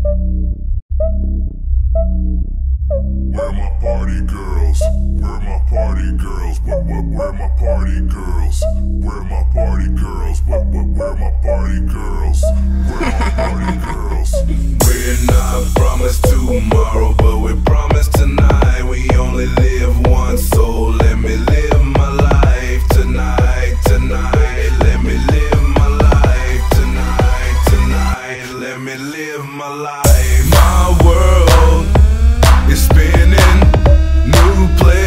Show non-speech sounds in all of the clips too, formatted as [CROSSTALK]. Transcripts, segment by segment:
Where my party girls? Where my party girls? What what where my party girls? Where my party girls? What what where my party girls? Where my party girls? [LAUGHS] world is spinning, new place,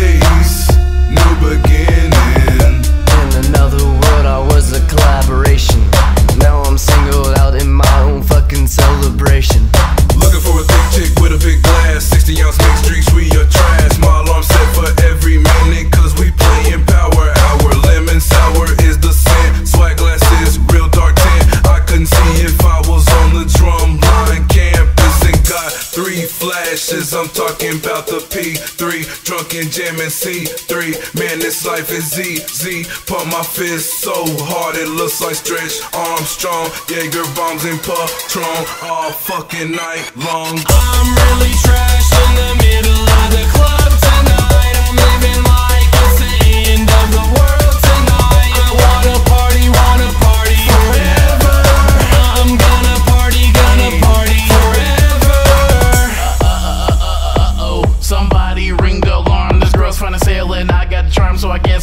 flashes. I'm talking about the P3, drunken jamming C3. Man, this life is Z. Pump my fist so hard it looks like Stretch Armstrong. Jaeger bombs and Patron all fucking night long. I'm really trash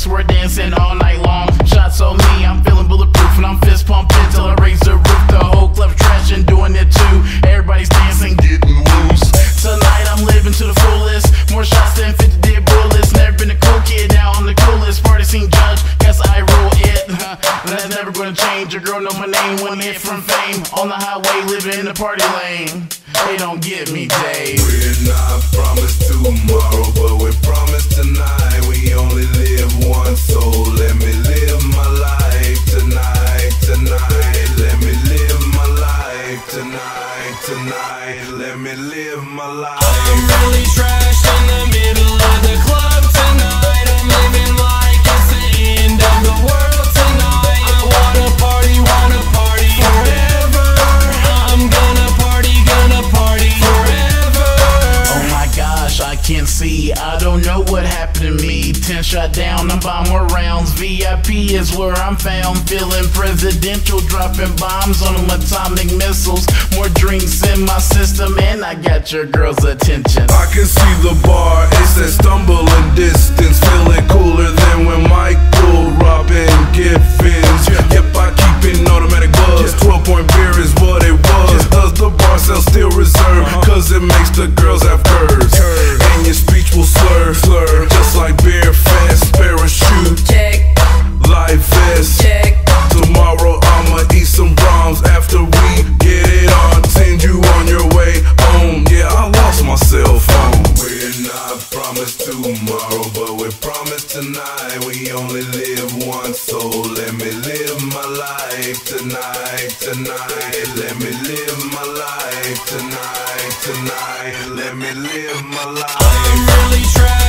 we're dancing all night long. Shots on me, I'm feeling bulletproof and I'm fist pumping till I raise the roof. The whole club's trash doing it too. Everybody's dancing, getting loose. Tonight I'm living to the fullest. More shots than 50 dead bullets. Never been a cool kid, now I'm the coolest. Party scene judge, guess I rule it. [LAUGHS] but That's never gonna change. Your girl know my name, one hit from fame. On the highway, living in the party lane. They don't get me, Dave. We're not promised tomorrow, but we tonight. Let me live my life. I'm really trash in the middle of the 10 shot down, I'm by more rounds. VIP is where I'm found. Feeling presidential, dropping bombs on them atomic missiles. More drinks in my system, and I got your girl's attention. I can see the bar, it says stumbling distance. Feeling cooler live one soul. let me live my life tonight, tonight. Let me live my life tonight, tonight. Let me live my life. I'm really trying.